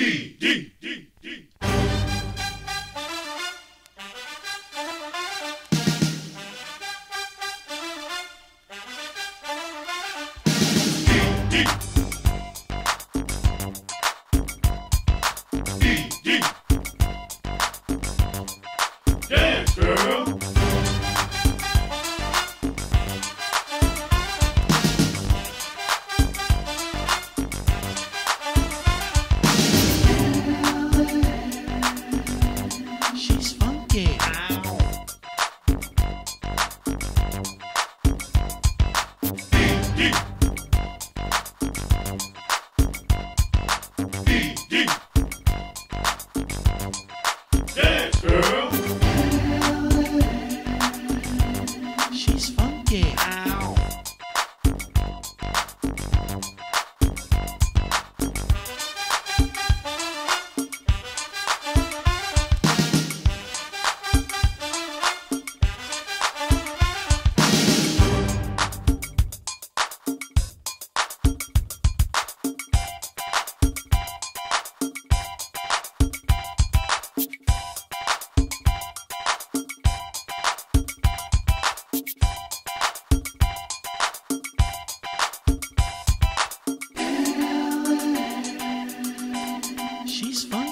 E D She's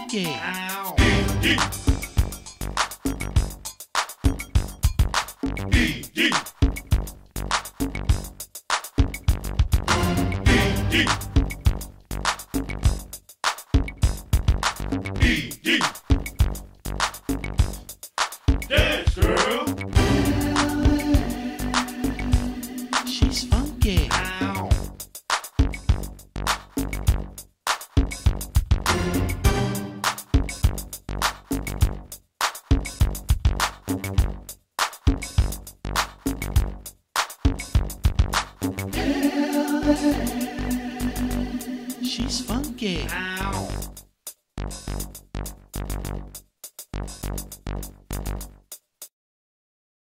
funky. She's She's funky. Ow.